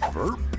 Verp.